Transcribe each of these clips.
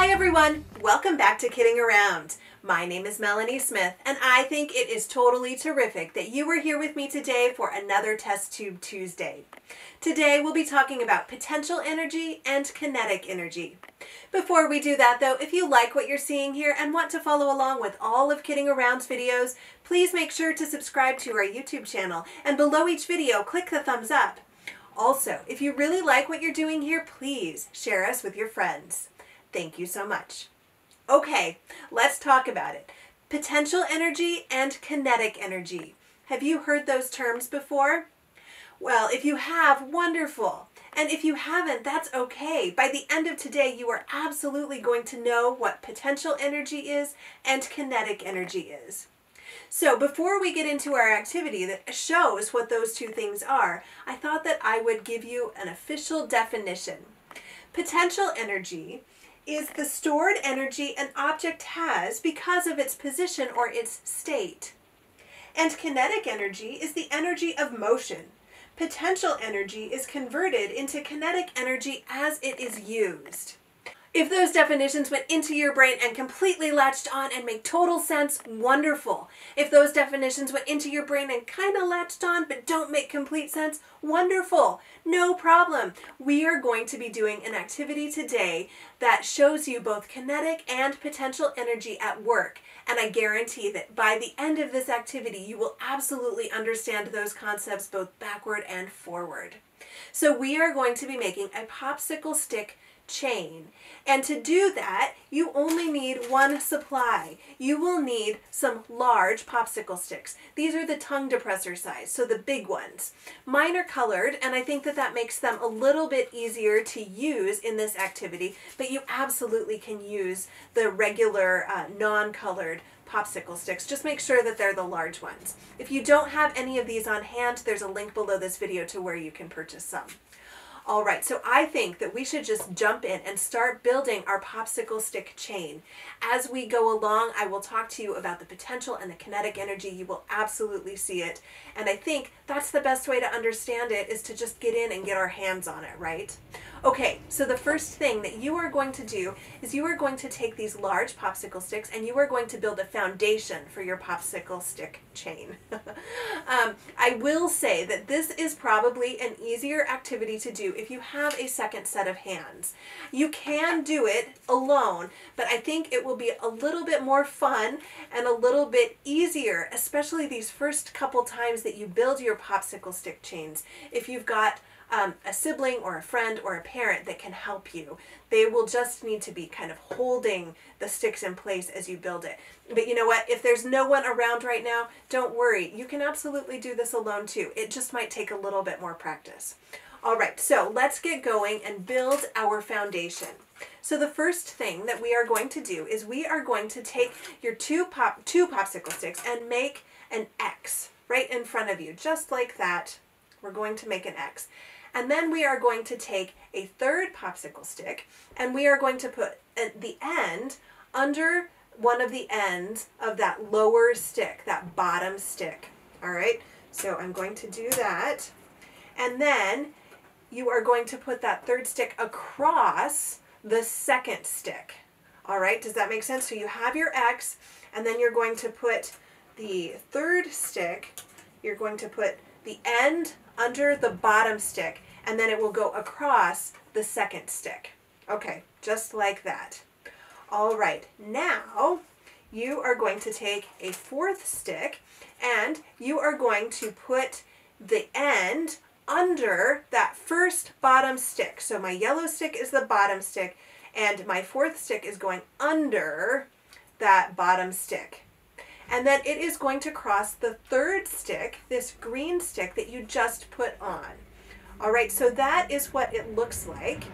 Hi everyone, welcome back to Kidding Around. My name is Melanie Smith, and I think it is totally terrific that you are here with me today for another Test Tube Tuesday. Today we'll be talking about potential energy and kinetic energy. Before we do that though, if you like what you're seeing here and want to follow along with all of Kidding Around's videos, please make sure to subscribe to our YouTube channel, and below each video, click the thumbs up. Also, if you really like what you're doing here, please share us with your friends. Thank you so much. Okay, let's talk about it. Potential energy and kinetic energy. Have you heard those terms before? Well, if you have, wonderful. And if you haven't, that's okay. By the end of today, you are absolutely going to know what potential energy is and kinetic energy is. So before we get into our activity that shows what those two things are, I thought that I would give you an official definition. Potential energy is the stored energy an object has because of its position or its state. And kinetic energy is the energy of motion. Potential energy is converted into kinetic energy as it is used. If those definitions went into your brain and completely latched on and make total sense, wonderful. If those definitions went into your brain and kind of latched on but don't make complete sense, wonderful. No problem. We are going to be doing an activity today that shows you both kinetic and potential energy at work. And I guarantee that by the end of this activity, you will absolutely understand those concepts both backward and forward. So we are going to be making a popsicle stick chain. And to do that, you only need one supply. You will need some large popsicle sticks. These are the tongue depressor size, so the big ones. Mine are colored, and I think that that makes them a little bit easier to use in this activity, but you absolutely can use the regular uh, non-colored popsicle sticks. Just make sure that they're the large ones. If you don't have any of these on hand, there's a link below this video to where you can purchase some. All right, so I think that we should just jump in and start building our popsicle stick chain. As we go along, I will talk to you about the potential and the kinetic energy. You will absolutely see it. And I think that's the best way to understand it is to just get in and get our hands on it, right? Okay, so the first thing that you are going to do is you are going to take these large popsicle sticks and you are going to build a foundation for your popsicle stick chain. um, I will say that this is probably an easier activity to do if you have a second set of hands. You can do it alone, but I think it will be a little bit more fun and a little bit easier, especially these first couple times that you build your popsicle stick chains. If you've got um, a sibling or a friend or a parent that can help you. They will just need to be kind of holding the sticks in place as you build it. But you know what? If there's no one around right now, don't worry. You can absolutely do this alone too. It just might take a little bit more practice. All right, so let's get going and build our foundation. So the first thing that we are going to do is we are going to take your two pop two popsicle sticks and make an X right in front of you, just like that. We're going to make an X. And then we are going to take a third popsicle stick and we are going to put the end under one of the ends of that lower stick, that bottom stick. All right, so I'm going to do that. And then you are going to put that third stick across the second stick. All right, does that make sense? So you have your X, and then you're going to put the third stick, you're going to put the end under the bottom stick and then it will go across the second stick. Okay, just like that. All right, now you are going to take a fourth stick and you are going to put the end under that first bottom stick. So my yellow stick is the bottom stick and my fourth stick is going under that bottom stick. And then it is going to cross the third stick, this green stick that you just put on. All right, so that is what it looks like.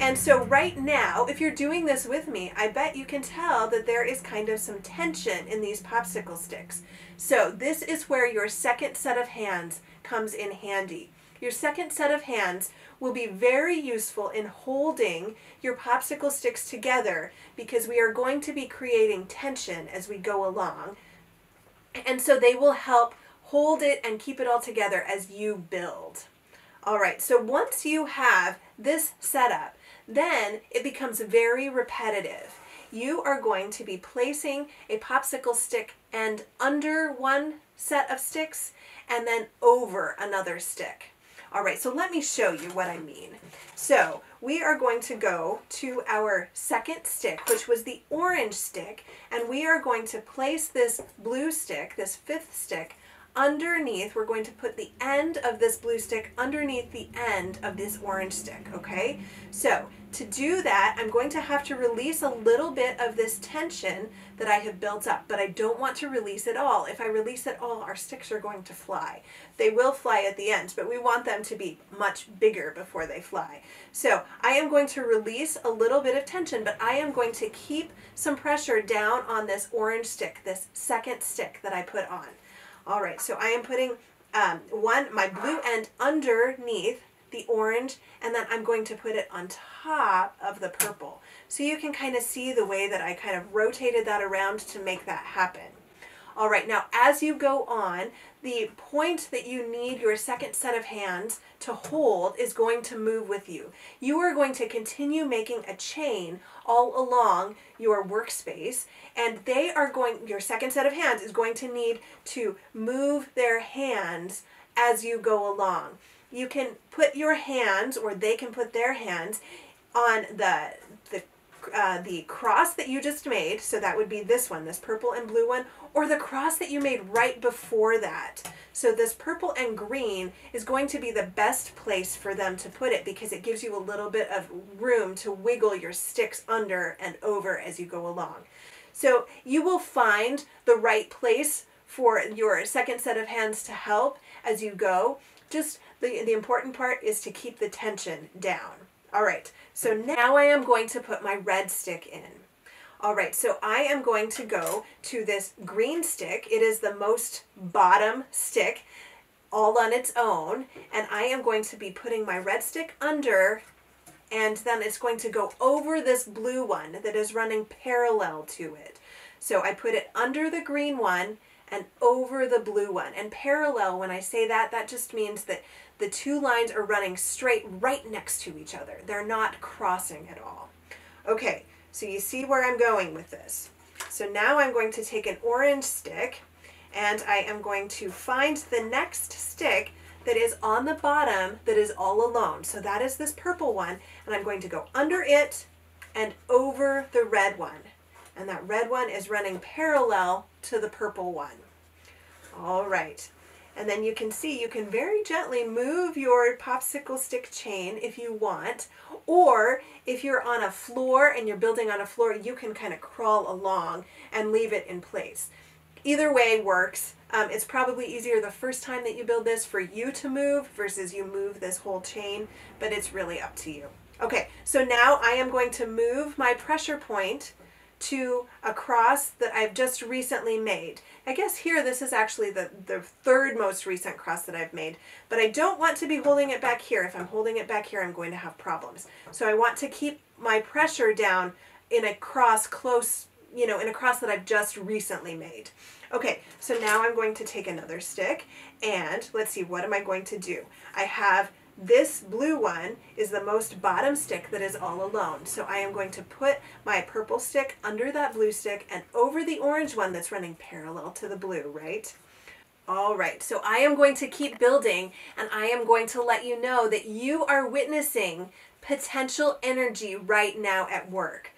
And so right now, if you're doing this with me, I bet you can tell that there is kind of some tension in these popsicle sticks. So this is where your second set of hands comes in handy. Your second set of hands will be very useful in holding your popsicle sticks together because we are going to be creating tension as we go along. And so they will help hold it and keep it all together as you build. All right, so once you have this set up, then it becomes very repetitive. You are going to be placing a popsicle stick and under one set of sticks and then over another stick. All right, so let me show you what I mean. So we are going to go to our second stick, which was the orange stick, and we are going to place this blue stick, this fifth stick, underneath, we're going to put the end of this blue stick underneath the end of this orange stick, okay? So to do that, I'm going to have to release a little bit of this tension that I have built up, but I don't want to release it all. If I release it all, our sticks are going to fly. They will fly at the end, but we want them to be much bigger before they fly. So I am going to release a little bit of tension, but I am going to keep some pressure down on this orange stick, this second stick that I put on. All right, so I am putting um, one, my blue end underneath the orange, and then I'm going to put it on top of the purple. So you can kind of see the way that I kind of rotated that around to make that happen. All right, now as you go on, the point that you need your second set of hands to hold is going to move with you. You are going to continue making a chain all along your workspace and they are going, your second set of hands is going to need to move their hands as you go along. You can put your hands or they can put their hands on the, the uh, the cross that you just made, so that would be this one, this purple and blue one, or the cross that you made right before that. So this purple and green is going to be the best place for them to put it because it gives you a little bit of room to wiggle your sticks under and over as you go along. So you will find the right place for your second set of hands to help as you go. Just the, the important part is to keep the tension down. All right, so now I am going to put my red stick in. All right, so I am going to go to this green stick. It is the most bottom stick all on its own. And I am going to be putting my red stick under and then it's going to go over this blue one that is running parallel to it. So I put it under the green one and over the blue one. And parallel, when I say that, that just means that the two lines are running straight right next to each other. They're not crossing at all. Okay, so you see where I'm going with this. So now I'm going to take an orange stick and I am going to find the next stick that is on the bottom that is all alone. So that is this purple one and I'm going to go under it and over the red one. And that red one is running parallel to the purple one. All right. And then you can see you can very gently move your popsicle stick chain if you want. Or if you're on a floor and you're building on a floor, you can kind of crawl along and leave it in place. Either way works. Um, it's probably easier the first time that you build this for you to move versus you move this whole chain, but it's really up to you. Okay, so now I am going to move my pressure point to a cross that I've just recently made. I guess here this is actually the, the third most recent cross that I've made, but I don't want to be holding it back here. If I'm holding it back here, I'm going to have problems. So I want to keep my pressure down in a cross close, you know, in a cross that I've just recently made. Okay, so now I'm going to take another stick and let's see, what am I going to do? I have this blue one is the most bottom stick that is all alone. So I am going to put my purple stick under that blue stick and over the orange one that's running parallel to the blue, right? All right, so I am going to keep building and I am going to let you know that you are witnessing potential energy right now at work,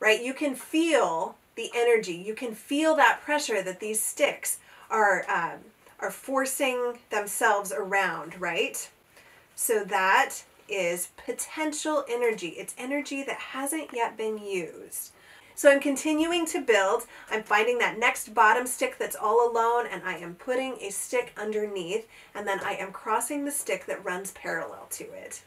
right? You can feel the energy. You can feel that pressure that these sticks are, um, are forcing themselves around, right? So that is potential energy. It's energy that hasn't yet been used. So I'm continuing to build. I'm finding that next bottom stick that's all alone and I am putting a stick underneath and then I am crossing the stick that runs parallel to it.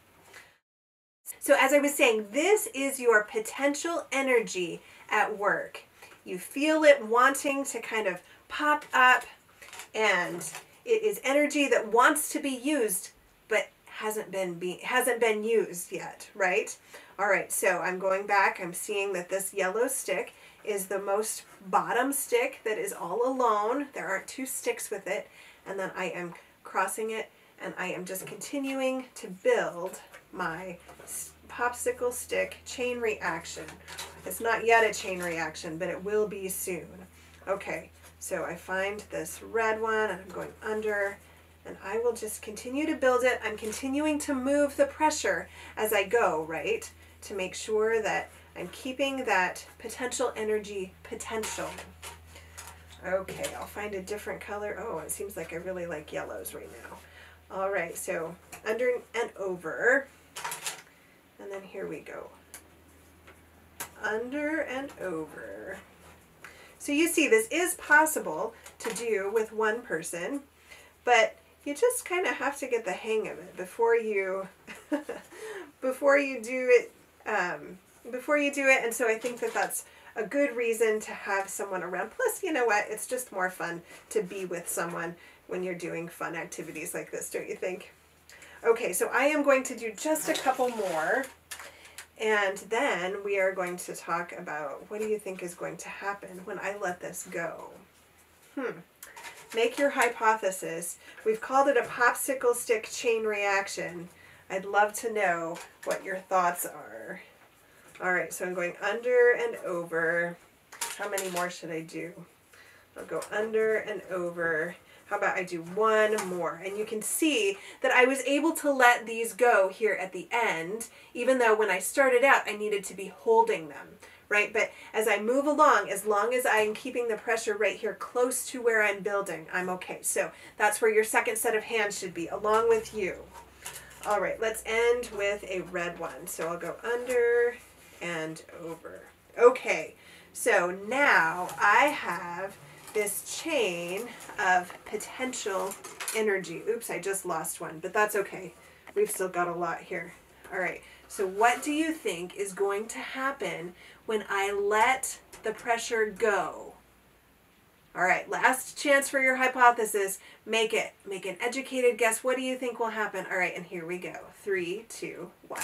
So as I was saying, this is your potential energy at work. You feel it wanting to kind of pop up and it is energy that wants to be used hasn't been be hasn't been used yet, right? All right, so I'm going back. I'm seeing that this yellow stick is the most bottom stick that is all alone. There aren't two sticks with it. And then I am crossing it and I am just continuing to build my popsicle stick chain reaction. It's not yet a chain reaction, but it will be soon. Okay, so I find this red one and I'm going under and I will just continue to build it. I'm continuing to move the pressure as I go, right? To make sure that I'm keeping that potential energy potential. Okay, I'll find a different color. Oh, it seems like I really like yellows right now. All right, so under and over. And then here we go. Under and over. So you see, this is possible to do with one person, but you just kind of have to get the hang of it before you, before you do it, um, before you do it. And so I think that that's a good reason to have someone around. Plus, you know what? It's just more fun to be with someone when you're doing fun activities like this, don't you think? Okay, so I am going to do just a couple more. And then we are going to talk about what do you think is going to happen when I let this go? Hmm. Make your hypothesis. We've called it a popsicle stick chain reaction. I'd love to know what your thoughts are. All right, so I'm going under and over. How many more should I do? I'll go under and over. How about I do one more? And you can see that I was able to let these go here at the end, even though when I started out, I needed to be holding them, right? But as I move along, as long as I'm keeping the pressure right here close to where I'm building, I'm okay. So that's where your second set of hands should be, along with you. All right, let's end with a red one. So I'll go under and over. Okay, so now I have this chain of potential energy. Oops, I just lost one, but that's okay. We've still got a lot here. All right, so what do you think is going to happen when I let the pressure go? All right, last chance for your hypothesis. Make it. Make an educated guess. What do you think will happen? All right, and here we go. Three, two, one.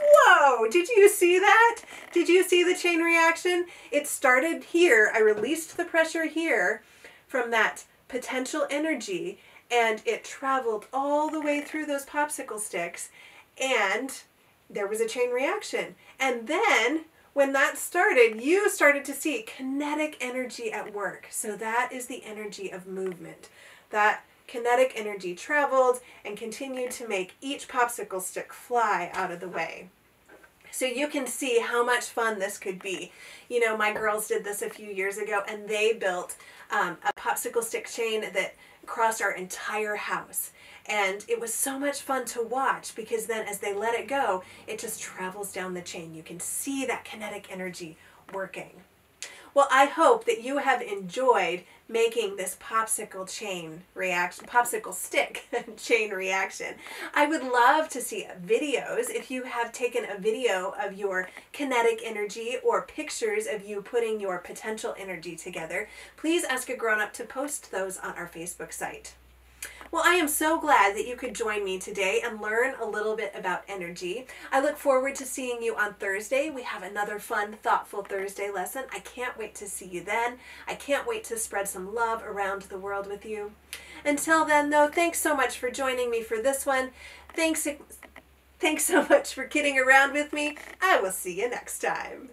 Whoa, did you see that? Did you see the chain reaction? It started here. I released the pressure here from that potential energy and it traveled all the way through those popsicle sticks and there was a chain reaction. And then when that started, you started to see kinetic energy at work. So that is the energy of movement. That kinetic energy traveled and continued to make each popsicle stick fly out of the way. So you can see how much fun this could be. You know, my girls did this a few years ago and they built um, a popsicle stick chain that crossed our entire house. And it was so much fun to watch because then as they let it go, it just travels down the chain. You can see that kinetic energy working. Well, I hope that you have enjoyed making this popsicle chain reaction, popsicle stick chain reaction. I would love to see videos if you have taken a video of your kinetic energy or pictures of you putting your potential energy together. Please ask a grown-up to post those on our Facebook site. Well, I am so glad that you could join me today and learn a little bit about energy. I look forward to seeing you on Thursday. We have another fun, thoughtful Thursday lesson. I can't wait to see you then. I can't wait to spread some love around the world with you. Until then, though, thanks so much for joining me for this one. Thanks, thanks so much for kidding around with me. I will see you next time.